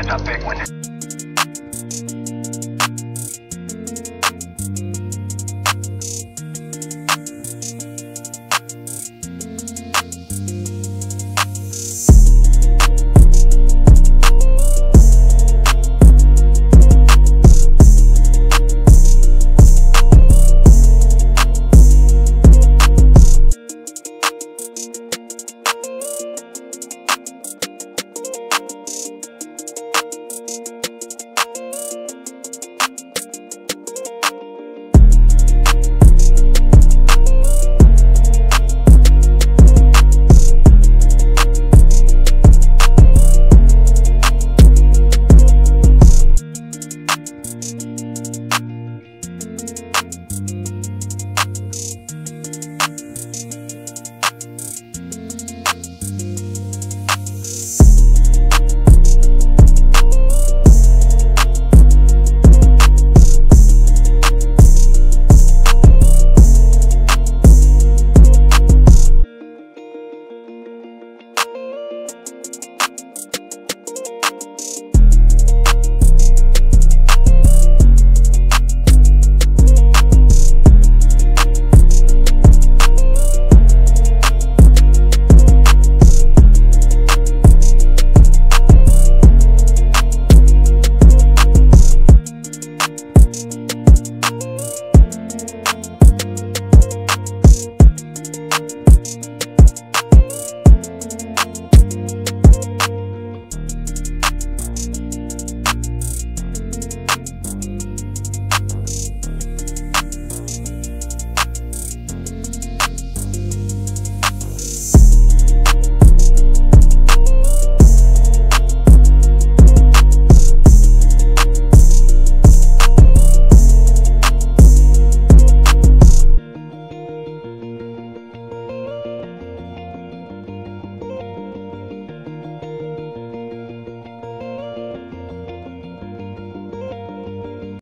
It's a big one.